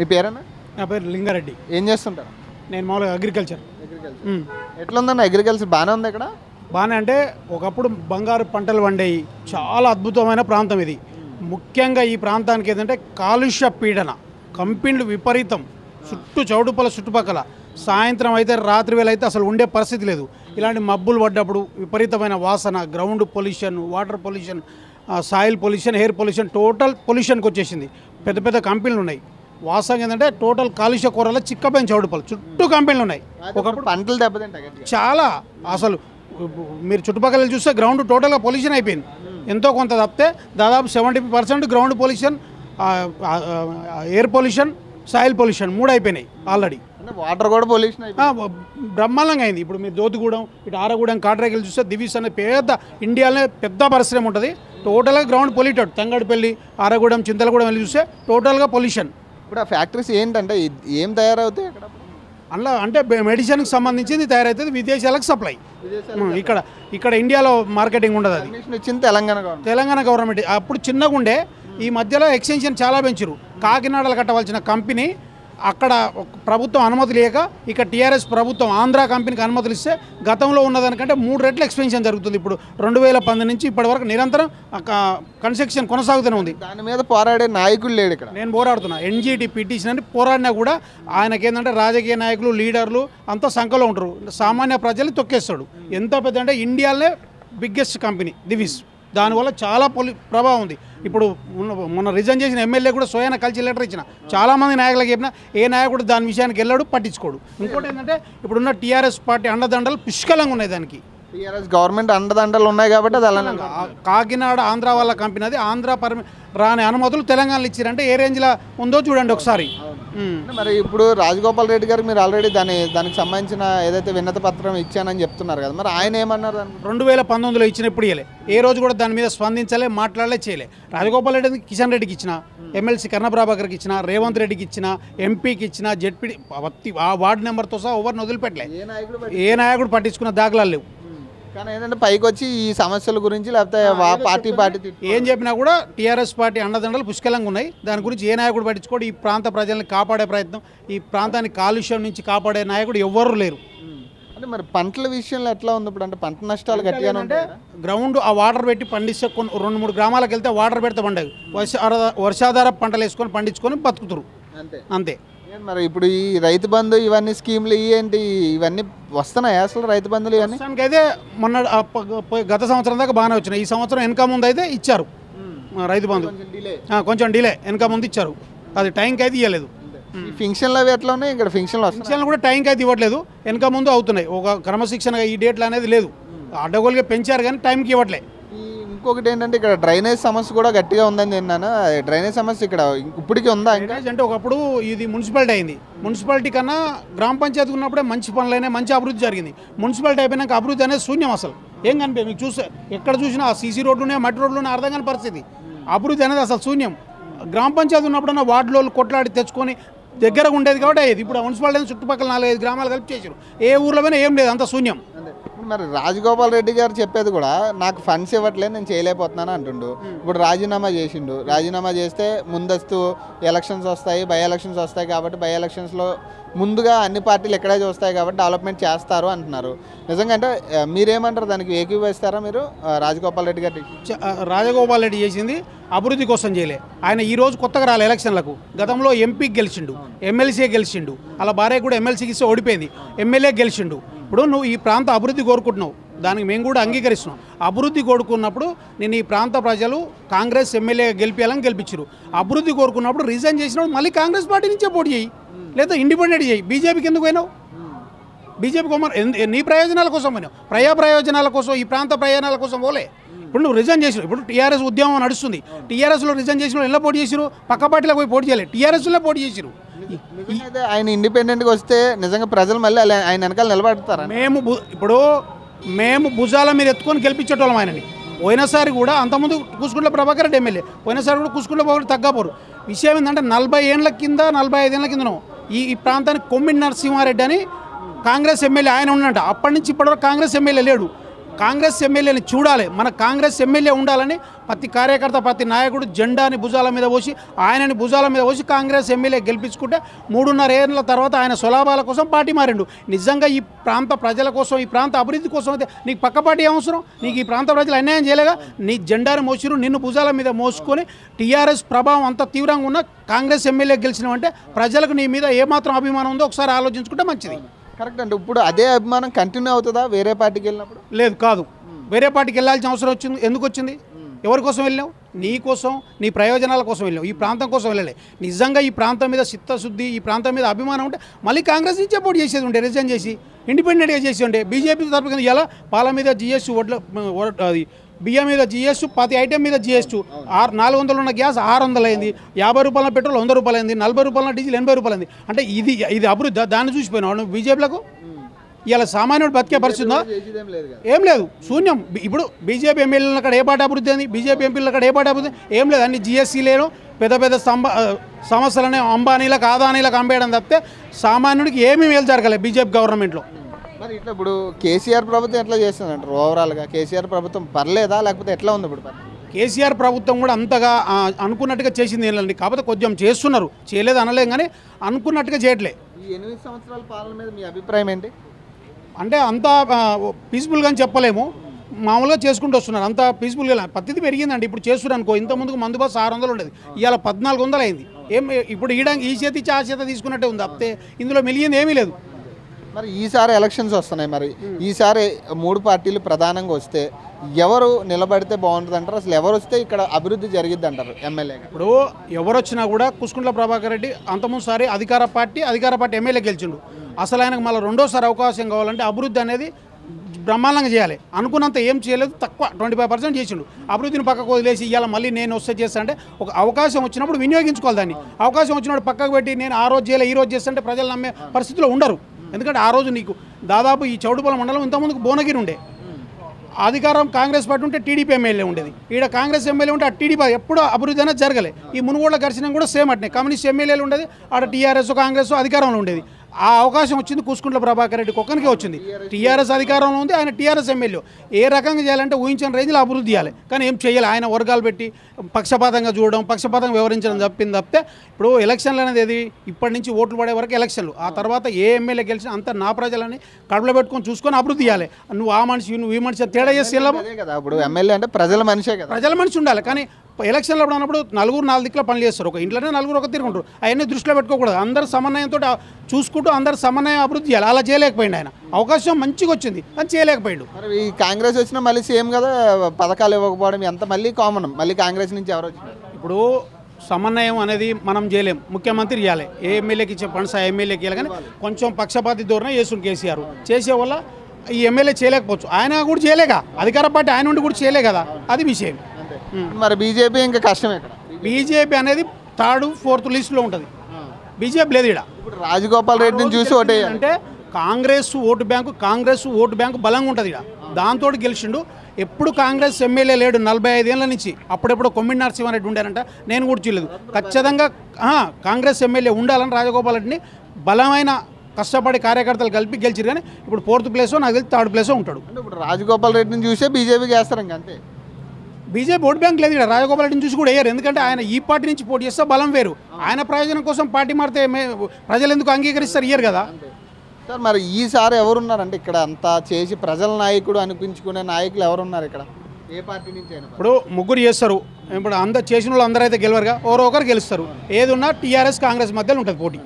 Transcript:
నీ పేరేనా నా పేరు లింగారెడ్డి. ఏం చేస్తుంటారు? నేను మామూలుగా అగ్రికల్చర్. ఎట్లుందన్న అగ్రికల్చర్ బాగానే ఉంది ఇక్కడ? బాగానే అంటే ఒకప్పుడు బంగారు పంటలు పండేవి చాలా అద్భుతమైన ప్రాంతం ఇది. ముఖ్యంగా ఈ ప్రాంతానికి ఏంటంటే కాలుష్య పీడన కంపెనీలు విపరీతం. చుట్టూ చౌటుపల చుట్టుపక్కల. సాయంత్రం అయితే రాత్రి వేళ అయితే అసలు ఉండే పరిస్థితి లేదు. ఇలాంటి మబ్బులు పడ్డప్పుడు విపరీతమైన వాసన ground pollution water pollution soil pollution air pollution total పొల్యూషన్కి వచ్చేసింది. పెద్ద పెద్ద కంపెనీలు ఉన్నాయి. వాస్తవం ఏంటంటే టోటల్ కాలుష్య కూరలో చిక్కపోయిన చౌటుపల్లి చుట్టూ కంపెనీలు ఉన్నాయి. ఒకప్పుడు పంటలు దెబ్బతింటాయి. చాలా అసలు మీరు చుట్టుపక్కల చూస్తే గ్రౌండ్ టోటల్గా పొల్యూషన్ అయిపోయింది. ఎంతో కొంత తప్పితే దాదాపు seventy percent ground pollution air pollution soil pollution మూడు అయిపోయినాయి ఆల్రెడీ అంటే వాటర్ కూడా పొల్యూషన్ బ్రహ్మాండంగా అయింది. ఇప్పుడు మీరు దోతిగూడెం ఇటు ఆరగూడెం కాట్రాకిల్ చూస్తే దివిస్ అనే పెద్ద ఇండియాలోనే పెద్ద పరిశ్రమ ఉంటుంది. టోటల్గా గ్రౌండ్ పొల్యూటెడ్ తంగడిపల్లి ఆరగూడెం చింతలగూడెం వెళ్ళి చూస్తే టోటల్గా పొల్యూషన్ ఇప్పుడు ఆ ఫ్యాక్టరీస్ ఏంటంటే ఏం తయారవుతాయి అక్కడ? అందులో అంటే మెడిసిన్కి సంబంధించింది తయారవుతుంది విదేశాలకు సప్లై ఇక్కడ ఇక్కడ ఇండియాలో మార్కెటింగ్ ఉండదు అది. ఇచ్చింది తెలంగాణ తెలంగాణ గవర్నమెంట్ అప్పుడు చిన్నగా ఉండే ఈ మధ్యలో ఎక్స్టెన్షన్ చాలా పెంచారు కాకినాడలో కట్టవలసిన కంపెనీ అక్కడ ఒక ప్రభుత్వం అనుమతి లేక ఇక టీఆర్ఎస్ ప్రభుత్వం ఆంధ్ర కంపెనీకి అనుమతులు ఇస్తే గతంలో ఉన్నదానికంటే మూడు రెట్ల ఎక్స్పెన్షన్ జరుగుతుంది. ఇప్పుడు రెండు వేల పంతొమ్మిది నుంచి ఇప్పటి వరకు నిరంతరం కన్స్ట్రక్షన్ కొనసాగుతూనే ఉంది. దాని మీద పోరాడే నాయకులు లేడు ఇక్కడ. నేను పోరాడుతున్నా. ఎన్జీటీ పిటిషన్ అని పోరాడినా కూడా ఆయనకి ఏంటంటే రాజకీయ నాయకులు లీడర్లు అంతా సంఖలో ఉంటారు. సామాన్య ప్రజలు తొక్కేస్తాడు. ఎంత పెద్ద అంటే ఇండియాలోనే బిగ్గెస్ట్ కంపెనీ దివిస్ దానివల్ల చాలా పొలి ప్రభావం ఉంది. ఇప్పుడు మొన్న రిజైన్ చేసిన ఎమ్మెల్యే కూడా స్వయాన కలిసి లెటర్ ఇచ్చిన. చాలామంది నాయకులకు చెప్పిన ఏ నాయకుడు దాని విషయానికి వెళ్ళాడు పట్టించుకోడు. ఇంకోటి ఏంటంటే ఇప్పుడున్న టీఆర్ఎస్ పార్టీ అండదండలు పుష్కలంగా ఉన్నాయి దానికి. టీఆర్ఎస్ గవర్నమెంట్ అండదండలు ఉన్నాయి కాబట్టి అది. ఆ కాకినాడ ఆంధ్ర వాళ్ళ కంపెనీ అది ఆంధ్ర పర్మి రాని అనుమతులు తెలంగాణలో ఇచ్చారంటే ఏ రేంజ్లో ఉందో చూడండి ఒకసారి. మరి ఇప్పుడు రాజగోపాల్ రెడ్డి గారు మీరు ఆల్రెడీ దాని దానికి సంబంధించిన ఏదైతే విన్నత పత్రం ఇచ్చానని చెప్తున్నారు కదా మరి ఆయన ఏమన్నారు? రెండు వేల పంతొమ్మిదిలో ఇచ్చినప్పుడు ఇవ్వలే ఏ రోజు కూడా దాని మీద స్పందించలే మాట్లాడలే చేయలే. రాజగోపాల్ రెడ్డి కిషన్ రెడ్డికి ఇచ్చిన ఎమ్మెల్సీ కన్నప్రభాకర్కి ఇచ్చిన రేవంత్ రెడ్డికి ఇచ్చిన ఎంపీకి ఇచ్చిన జెడ్పీ ఆ వార్డు నెంబర్తో సహా ఎవరిని వదిలిపెట్టలే. ఏ నాయకుడు పట్టించుకున్న దాఖలాలు లేవు. కానీ ఏంటంటే పైకి వచ్చి ఈ సమస్యల గురించి లేకపోతే పార్టీ పార్టీ ఏం చెప్పినా కూడా టీఆర్ఎస్ పార్టీ అండదండలు పుష్కలంగా ఉన్నాయి. దాని గురించి ఏ నాయకుడు పట్టించుకోడు. ఈ ప్రాంత ప్రజల్ని కాపాడే ప్రయత్నం ఈ ప్రాంతాన్ని కాలుష్యం నుంచి కాపాడే నాయకుడు ఎవ్వరూ లేరు. అంటే మరి పంటల విషయంలో ఎట్లా ఉంది ఇప్పుడు? అంటే పంట నష్టాలు గట్టిగానే అంటే ఉంటాయి గ్రౌండ్ ఆ వాటర్ పెట్టి పండిస్తే కొన్ని రెండు మూడు గ్రామాలకు వెళ్తే వాటర్ పెడితే పండదు. వర్ష వర్షాధార పంటలు వేసుకొని పండించుకొని బతుకుతురు. అంతే. అంతే. మరి ఇప్పుడు ఈ రైతు బంధు ఇవన్నీ స్కీమ్లు ఏంటి? ఇవన్నీ వస్తున్నాయి అసలు రైతు బంధులు ఇవన్నీ? అయితే మొన్న గత సంవత్సరం దాకా బాగానే వచ్చినాయి. ఈ సంవత్సరం వెనక ముందు అయితే ఇచ్చారు రైతు బంధు. కొంచెం డిలే. వెనక ముందు ఇచ్చారు. అది టైంకి అయితే ఇవ్వలేదు ఫింక్షన్లు అవి ఎట్లా ఉన్నాయి ఇక్కడ ఫింక్షన్లు శిక్షణలు కూడా టైంకి అయితే ఇవ్వట్లేదు. వెనక ముందు అవుతున్నాయి. ఒక క్రమశిక్షణగా ఈ డేట్లు అనేది లేదు అడ్డగోలుగా పెంచారు కానీ టైంకి ఇవ్వట్లే. ఈ ఇంకొకటి ఏంటంటే ఇక్కడ డ్రైనేజ్ సమస్య కూడా గట్టిగా ఉందని విన్నాను డ్రైనేజ్ సమస్య ఇక్కడ ఇప్పటికీ ఉందా ఇంకా? అంటే ఒకప్పుడు ఇది మున్సిపాలిటీ అయింది. మున్సిపాలిటీ కన్నా గ్రామ పంచాయతీ ఉన్నప్పుడే మంచి పనులైనా మంచి అభివృద్ధి జరిగింది. మున్సిపాలిటీ అయిపోయినాక అభివృద్ధి అనేది శూన్యం అసలు. ఏం కనిపి మీకు చూస్తే ఎక్కడ చూసినా సీసీ రోడ్లునే మట్టి రోడ్లునే అర్థం కాని పరిస్థితి. అభివృద్ధి అనేది అసలు శూన్యం. గ్రామ పంచాయతీ ఉన్నప్పుడన్నా వార్డులో కొట్లాడి తెచ్చుకొని దగ్గరగా ఉండేది కాబట్టి అయ్యేది. ఇప్పుడు మున్సిపాలిటీ చుట్టుపక్కల నాలుగైదు గ్రామాలు కలిపి చేసారు ఏ ఊర్లో ఏం లేదు అంత శూన్యం. మరి రాజగోపాల్ రెడ్డి గారు చెప్పేది కూడా నాకు ఫండ్స్ ఇవ్వట్లేదు నేను చేయలేకపోతున్నాను అంటుండు. ఇప్పుడు రాజీనామా చేసిండు. రాజీనామా చేస్తే ముందస్తు ఎలక్షన్స్ వస్తాయి బై ఎలక్షన్స్ వస్తాయి కాబట్టి బై ఎలక్షన్స్లో ముందుగా అన్ని పార్టీలు ఎక్కడే చూస్తాయి కాబట్టి డెవలప్మెంట్ చేస్తారు అంటున్నారు. నిజంగా అంటే మీరేమంటారు? దానికి ఏకీభవిస్తారా మీరు? రాజగోపాల్ రెడ్డి గారి రాజగోపాల్ రెడ్డి చేసింది అభివృద్ధి కోసం చేయలే. ఆయన ఈ రోజు కొత్తగా రాలే ఎలక్షన్లకు. గతంలో ఎంపీకి గెలిచిండు ఎమ్మెల్సీ గెలిచిండు. అలా భార్య కూడా ఎమ్మెల్సీకి ఇస్తే ఓడిపోయింది. ఎమ్మెల్యే గెలిచిండు. ఇప్పుడు నువ్వు ఈ ప్రాంత అభివృద్ధి కోరుకుంటున్నావు. దానికి మేము కూడా అంగీకరిస్తున్నాం. అభివృద్ధి కోరుకున్నప్పుడు నేను ఈ ప్రాంత ప్రజలు కాంగ్రెస్ ఎమ్మెల్యే గెలిపించాలని గెలిపించారు అభివృద్ధి కోరుకున్నప్పుడు రిజైన్ చేసినప్పుడు మళ్ళీ కాంగ్రెస్ పార్టీ నుంచే పోటీ చేయి. లేదా ఇండిపెండెంట్ చేయి. బీజేపీకి ఎందుకు పోయినావు? బీజేపీ కుమార్ ఎందు- నీ ప్రయోజనాల కోసం పోయినావు? ప్రజా ప్రయోజనాల కోసం ఈ ప్రాంత ప్రయోజనాల కోసం పోలే. ఇప్పుడు నువ్వు రిజైన్ చేసినావు. ఇప్పుడు టీఆర్ఎస్ ఉద్యమం నడుస్తుంది. టీఆర్ఎస్లో రిజైన్ చేసిన వాళ్ళు ఎలా పోటీ చేసిరు పక్క పార్టీలో పోయి పోటీ చేయలేదు టీఆర్ఎస్లో పోటీ చేసిరు నిజంగా అయితే ఆయన ఇండిపెండెంట్గా వస్తే నిజంగా ప్రజలు మళ్ళీ ఆయన వెనకాల నిలబడతారా? మేము ఇప్పుడు మేము భుజాల మీద ఎత్తుకొని గెలిపించేటోళ్ళం ఆయనని. పోయినసారి కూడా అంతకుముందు కూసుకుంట్ల ప్రభాకర్ రెడ్డి ఎమ్మెల్యే. పోయినసారి కూడా కూసుకుంట్ల ప్రభాకర్ తగ్గపోరు. విషయం ఏంటంటే నలభై ఏండ్ల కింద నలభై ఐదేళ్ళ కిందనో ఈ ఈ ప్రాంతానికి కొమ్మిడి నరసింహారెడ్డి అని కాంగ్రెస్ ఎమ్మెల్యే ఆయన ఉన్నట అప్పటి నుంచి ఇప్పటివరకు కాంగ్రెస్ ఎమ్మెల్యే లేడు. కాంగ్రెస్ ఎమ్మెల్యేని చూడాలి. మన కాంగ్రెస్ ఎమ్మెల్యే ఉండాలని ప్రతి కార్యకర్త ప్రతి నాయకుడు జెండాని భుజాల మీద పోసి ఆయనని భుజాల మీద పోసి కాంగ్రెస్ ఎమ్మెల్యే గెలిపించుకుంటే మూడున్నర ఏళ్ళ తర్వాత ఆయన స్వలాభాల కోసం పార్టీ మారిండు. నిజంగా ఈ ప్రాంత ప్రజల కోసం ఈ ప్రాంత అభివృద్ధి కోసం అయితే నీకు పక్క పార్టీ అవసరం. నీకు ఈ ప్రాంత ప్రజలు అన్యాయం చేయలేగా. నీ జెండాని మోసిరు నిన్ను భుజాల మీద మోసుకొని టీఆర్ఎస్ ప్రభావం అంత తీవ్రంగా ఉన్న కాంగ్రెస్ ఎమ్మెల్యే గెలిచినవంటే ప్రజలకు నీ మీద ఏమాత్రం అభిమానం ఉందో ఒకసారి ఆలోచించుకుంటే మంచిది. కరెక్ట్ అండి. ఇప్పుడు అదే అభిమానం కంటిన్యూ అవుతుందా? వేరే పార్టీకి వెళ్ళినప్పుడు? లేదు కాదు. వేరే పార్టీకి వెళ్ళాల్సిన అవసరం వచ్చింది. ఎందుకు వచ్చింది? ఎవరి కోసం వెళ్ళావు? నీ కోసం నీ ప్రయోజనాల కోసం వెళ్ళావు. ఈ ప్రాంతం కోసం వెళ్ళలే. నిజంగా ఈ ప్రాంతం మీద చిత్తశుద్ధి ఈ ప్రాంతం మీద అభిమానం ఉంటే మళ్ళీ కాంగ్రెస్ నుంచే పోటీ చేసేది ఉంటే రిజైన్ చేసి ఇండిపెండెంట్గా చేసి ఉంటే బీజేపీ తరపున ఇలా పాల మీద జిఎస్ వడ్ల వడ్- అది బియ్యం మీద జిఎస్ ప్రతి ఐటెం మీద జిఎస్ ఆరు నాలుగు వందలు ఉన్న గ్యాస్ ఆరు వందలు అయింది యాభై రూపాయల పెట్రోల్ వంద రూపాయలు అయింది నలభై రూపాయల డీజిల్ ఎనభై రూపాయలు అయింది అంటే ఇది ఇది అభివృద్ధి దాన్ని చూసిపోయినావు. నువ్వు బీజేపీలకు? ఇలా సామాన్యుడు బతికే పరిస్థితి ఉందా? ఏం లేదు శూన్యం. ఇప్పుడు బీజేపీ ఎమ్మెల్యేల అక్కడ ఏ పాట అభివృద్ధి అయింది? బీజేపీ ఎంపీల అక్కడ ఏ పాట అభివృద్ధి ఏం లేదు. అన్ని జిఎస్సీ లేను పెద్ద పెద్ద స్తంభ ఆ, సమస్యలనే అంబానీలకు ఆదానీలకు అంబేయడం తప్పితే సామాన్యుడికి ఏమీ మేలు జరగలేదు బీజేపీ గవర్నమెంట్లో. మరి ఇట్లా ఇప్పుడు కేసీఆర్ ప్రభుత్వం ఎట్లా చేస్తుంది అంటారు ఓవరాల్గా కేసీఆర్ ప్రభుత్వం పర్లేదా? లేకపోతే ఎట్లా ఉంది ఇప్పుడు? కేసీఆర్ ప్రభుత్వం కూడా అంతగా అనుకున్నట్టుగా చేసింది ఏం లేదండి కాకపోతే కొంచెం చేస్తున్నారు. చేయలేదు అనలేం కానీ అనుకున్నట్టుగా చేయట్లే. ఈ ఎనిమిది సంవత్సరాల పాలన మీద మీ అభిప్రాయం ఏంటి? అంటే అంత పీస్ఫుల్గా అని చెప్పలేము. మామూలుగా చేసుకుంటూ వస్తున్నారు. అంత పీస్ఫుల్గా పద్ధతి పెరిగిందండి. ఇప్పుడు చేస్తున్నారు అనుకో. ఇంత ముందుకు మందు బస్సు ఆరు వందలు ఉండేది. ఇవాళ పద్నాలుగు వందలు అయింది. ఏం ఇప్పుడు ఈడానికి ఈ చేతి ఇచ్చి ఆ చేత తీసుకున్నట్టే ఉంది. తప్పితే ఇందులో మిలిగింది ఏమీ లేదు. మరి ఈసారి ఎలక్షన్స్ వస్తున్నాయి మరి. ఈసారి మూడు పార్టీలు ప్రధానంగా వస్తే ఎవరు నిలబడితే బాగుంటుంది అంటారు? అసలు ఎవరు వస్తే ఇక్కడ అభివృద్ధి జరిగిద్ది అంటారు ఎమ్మెల్యేగా ఇప్పుడు ఎవరు వచ్చినా కూడా కుసుకుంట్ల ప్రభాకర్ రెడ్డి అంతకుముందుసారి అధికార పార్టీ అధికార పార్టీ ఎమ్మెల్యే గెలిచిండు. అసలు ఆయనకు మళ్ళీ రెండోసారి అవకాశం కావాలంటే అభివృద్ధి అనేది బ్రహ్మాండంగా చేయాలి. అనుకున్నంత ఏం చేయలేదు తక్కువ ట్వంటీ ఫైవ్ పర్సెంట్ చేసిండు. అభివృద్ధిని పక్కకు వదిలేసి ఇవాళ మళ్ళీ నేను వస్తే చేస్తా అంటే ఒక అవకాశం వచ్చినప్పుడు వినియోగించుకోవాలి దాన్ని. అవకాశం వచ్చినప్పుడు పక్కకు పెట్టి నేను ఆ రోజు చేయలే ఈ రోజు చేస్తుంటే ప్రజలు నమ్మే పరిస్థితిలో ఉండరు. ఎందుకంటే ఆ రోజు నీకు దాదాపు ఈ చౌటుపల్లి మండలం ఇంతకుముందుకు భువనగిరి ఉండే. అధికారం కాంగ్రెస్ పార్టీ ఉంటే టీడీపీ ఎమ్మెల్యే ఉండేది. ఈడ కాంగ్రెస్ ఎమ్మెల్యే ఉంటే ఆ టీడీపీ ఎప్పుడూ అభివృద్ధి అనేది జరగలే. ఈ మునుగోళ్ళ ఘర్షణ కూడా సేమ్ అట్నే. కమ్యూనిస్ట్ ఎమ్మెల్యేలు ఉండేది ఆడ టీఆర్ఎస్ కాంగ్రెస్ అధికారంలో ఉండేది. ఆ అవకాశం వచ్చింది కూసుకుంట్ల ప్రభాకర్ రెడ్డి ఒక్కనికే వచ్చింది. టీఆర్ఎస్ అధికారంలో ఉంది ఆయన టీఆర్ఎస్ ఎమ్మెల్యే. ఏ రకంగా చేయాలంటే ఊహించిన రేంజ్లో అభివృద్ధి చేయాలి. కానీ ఏం చేయాలి ఆయన వర్గాలు పెట్టి పక్షపాతంగా చూడడం పక్షపాతంగా వివరించడం తప్పింది తప్పితే ఇప్పుడు ఎలక్షన్లు అనేది ఏది? ఇప్పటి నుంచి ఓట్లు పడే వరకు ఎలక్షన్లు. ఆ తర్వాత ఏ ఎమ్మెల్యే గెలిచినా అంత నా ప్రజలని కడుపులో పెట్టుకొని చూసుకొని అభివృద్ధి చేయాలి. నువ్వు ఆ మనిషి నువ్వు ఈ మనిషి తేడా చేసి కదా ఇప్పుడు ఎమ్మెల్యే అంటే ప్రజల మనిషే కదా. ప్రజల మనిషి ఉండాలి. కానీ ఎలక్షన్లో అన్నప్పుడు నలుగురు నాలుగు దిక్కుల పనులు చేస్తారు. ఒక ఇంట్లోనే నలుగురు ఒక తిరుగుంటారు అవన్నీ దృష్టిలో పెట్టుకోకూడదు. అందరు సమన్వయంతో చూసుకుంటూ అందరు సమన్వయం అభివృద్ధి చేయాలి. అలా చేయలేకపోయింది ఆయన. అవకాశం మంచిగా వచ్చింది. కానీ చేయలేకపోయాడు. మరి ఈ కాంగ్రెస్ వచ్చినా మళ్ళీ సేమ్ కదా పథకాలు ఇవ్వకపోవడం ఎంత మళ్ళీ కామన్. మళ్ళీ కాంగ్రెస్ నుంచి ఎవరు ఇప్పుడు సమన్వయం అనేది మనం చేయలేం. ముఖ్యమంత్రి చేయాలి. ఏ ఎమ్మెల్యేకి ఇచ్చే ఆ ఎమ్మెల్యేకి ఇవ్వాలి. కానీ కొంచెం పక్షపాతి ధోరణి చేస్తుండు కేసీఆర్. చేసే వల్ల ఈ ఎమ్మెల్యే చేయలేకపోవచ్చు. ఆయన కూడా చేయలేక అధికార పార్టీ ఆయన నుండి కూడా చేయలే కదా. అది విషయం. మరి బీజేపీ ఇంకా కష్టం ఇక్కడ. బీజేపీ అనేది థర్డ్ ఫోర్త్ లిస్ట్లో ఉంటుంది. బీజేపీ లేదు ఇక్కడ ఇప్పుడు రాజగోపాల్ రెడ్డిని చూసి ఓటేయాలి. అంటే Congress vote bank Congress vote bank బలంగా ఉంటుంది ఇక్కడ దాంతో గెలిచిండు. ఎప్పుడు కాంగ్రెస్ ఎమ్మెల్యే లేడు నలభై ఐదేళ్ళ నుంచి. అప్పుడెప్పుడు కొమ్మిడి నరసింహారెడ్డి ఉండారంట నేను కూడా చూడలేదు. ఖచ్చితంగా కాంగ్రెస్ ఎమ్మెల్యే ఉండాలని రాజగోపాల్ రెడ్డిని బలమైన కష్టపడి కార్యకర్తలు కలిపి గెలిచిరు కానీ ఇప్పుడు ఫోర్త్ ప్లేసో నాకు తెలిసి థర్డ్ ప్లేసో ఉంటాడు. ఇప్పుడు రాజగోపాల్ రెడ్డిని చూసే బీజేపీకి వేస్తారు ఇంక అంతే. బీజేపీ ఓటు బ్యాంక్ లేదు ఇక్కడ. రాజగోపాల్ రెడ్డిని చూసి కూడా వేయరు. ఎందుకంటే ఆయన ఈ పార్టీ నుంచి పోటీ చేస్తే బలం వేరు. ఆయన ప్రయోజనం కోసం పార్టీ మారితే ప్రజలు ఎందుకు అంగీకరిస్తారు? ఇయ్యరు కదా. సార్ మరి ఈసారి ఎవరున్నారంటే ఇక్కడ? అంతా చేసి ప్రజల నాయకుడు అనిపించుకునే నాయకులు ఎవరున్నారు ఇక్కడ? ఏ పార్టీ నుంచి ఇప్పుడు ముగ్గురు చేస్తారు. ఇప్పుడు అందరు చేసిన వాళ్ళు అందరూ అయితే గెలవరుగా. ఒకరు గెలుస్తారు. ఏది ఉన్నా టీఆర్ఎస్ కాంగ్రెస్ మధ్యలో ఉంటుంది పోటీ.